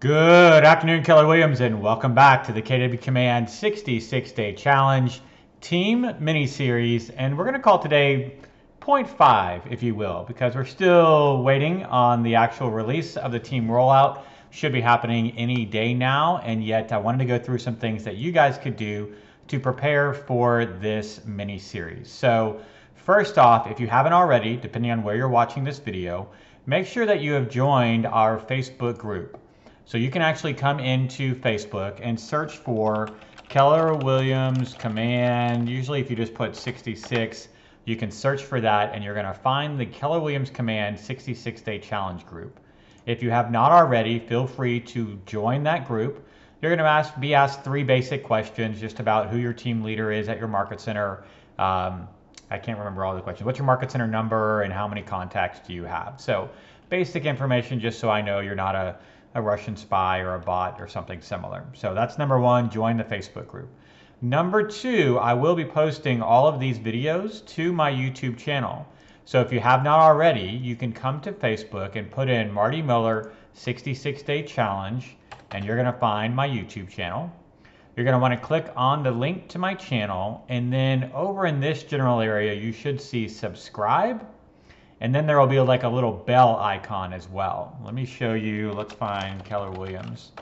Good afternoon, Keller Williams, and welcome back to the KW Command 66 Day Challenge Team Mini Series. And we're going to call today point five, if you will, because we're still waiting on the actual release of the team rollout. Should be happening any day now, and yet I wanted to go through some things that you guys could do to prepare for this mini series. So, first off, if you haven't already, depending on where you're watching this video, make sure that you have joined our Facebook group. So you can actually come into Facebook and search for Keller Williams Command. Usually if you just put 66, you can search for that and you're gonna find the Keller Williams Command 66 Day Challenge group. If you have not already, feel free to join that group. You're gonna ask, be asked three basic questions just about who your team leader is at your market center. Um, I can't remember all the questions. What's your market center number and how many contacts do you have? So basic information just so I know you're not a a Russian spy or a bot or something similar. So that's number one, join the Facebook group. Number two, I will be posting all of these videos to my YouTube channel. So if you have not already, you can come to Facebook and put in Marty Miller 66 Day Challenge, and you're going to find my YouTube channel. You're going to want to click on the link to my channel, and then over in this general area, you should see subscribe and then there will be like a little bell icon as well. Let me show you, let's find Keller Williams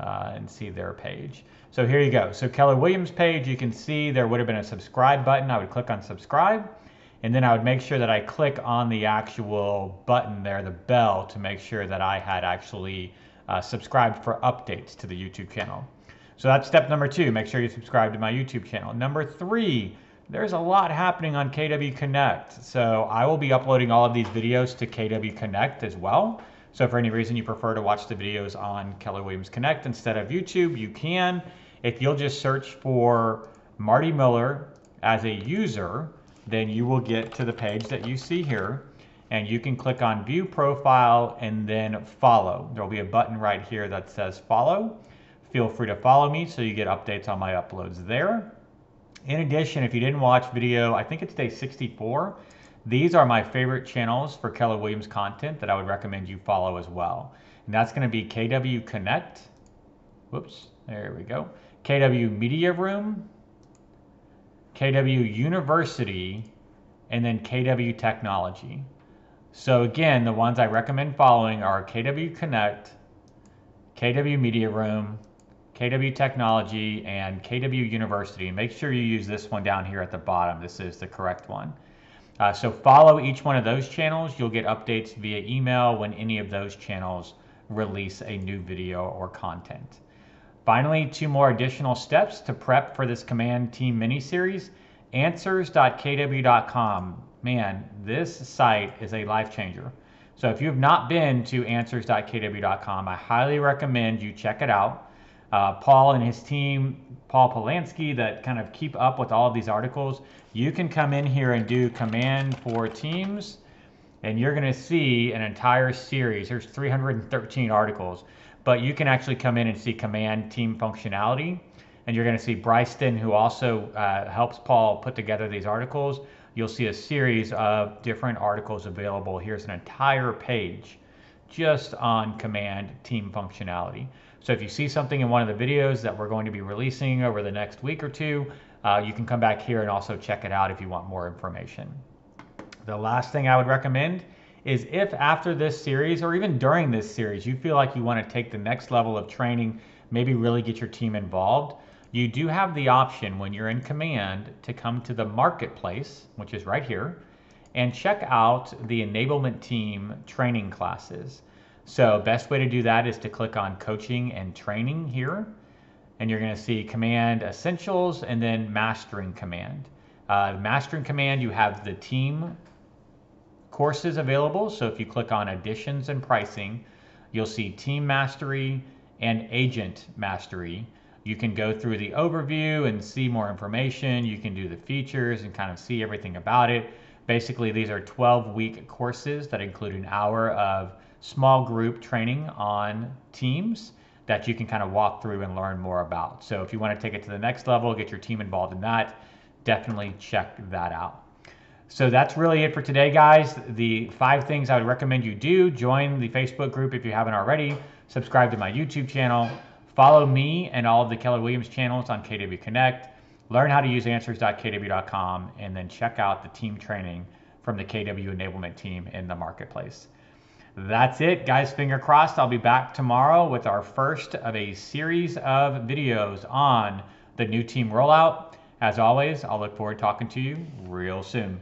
uh, and see their page. So here you go. So Keller Williams page, you can see there would have been a subscribe button. I would click on subscribe and then I would make sure that I click on the actual button there, the bell, to make sure that I had actually uh, subscribed for updates to the YouTube channel. So that's step number two, make sure you subscribe to my YouTube channel. Number three, there's a lot happening on KW Connect. So I will be uploading all of these videos to KW Connect as well. So for any reason you prefer to watch the videos on Keller Williams Connect instead of YouTube, you can. If you'll just search for Marty Miller as a user, then you will get to the page that you see here and you can click on view profile and then follow. There'll be a button right here that says follow. Feel free to follow me so you get updates on my uploads there. In addition, if you didn't watch video, I think it's day 64, these are my favorite channels for Keller Williams content that I would recommend you follow as well. And that's going to be KW Connect. Whoops, there we go. KW Media Room, KW University, and then KW Technology. So again, the ones I recommend following are KW Connect, KW Media Room, KW Technology, and KW University. Make sure you use this one down here at the bottom. This is the correct one. Uh, so follow each one of those channels. You'll get updates via email when any of those channels release a new video or content. Finally, two more additional steps to prep for this Command Team mini-series. Answers.kw.com. Man, this site is a life changer. So if you have not been to answers.kw.com, I highly recommend you check it out uh, Paul and his team, Paul Polanski, that kind of keep up with all of these articles, you can come in here and do command for teams, and you're going to see an entire series. There's 313 articles, but you can actually come in and see command team functionality. And you're going to see Bryston, who also uh, helps Paul put together these articles. You'll see a series of different articles available. Here's an entire page just on command team functionality. So if you see something in one of the videos that we're going to be releasing over the next week or two, uh, you can come back here and also check it out if you want more information. The last thing I would recommend is if after this series or even during this series you feel like you want to take the next level of training, maybe really get your team involved, you do have the option when you're in command to come to the marketplace, which is right here, and check out the enablement team training classes. So best way to do that is to click on coaching and training here. And you're gonna see command essentials and then mastering command. Uh, mastering command, you have the team courses available. So if you click on additions and pricing, you'll see team mastery and agent mastery. You can go through the overview and see more information. You can do the features and kind of see everything about it. Basically, these are 12 week courses that include an hour of small group training on teams that you can kind of walk through and learn more about. So if you want to take it to the next level, get your team involved in that, definitely check that out. So that's really it for today, guys. The five things I would recommend you do join the Facebook group if you haven't already, subscribe to my YouTube channel, follow me and all of the Keller Williams channels on KW Connect, learn how to use answers.kw.com, and then check out the team training from the KW enablement team in the marketplace. That's it, guys. Finger crossed. I'll be back tomorrow with our first of a series of videos on the new team rollout. As always, I'll look forward to talking to you real soon.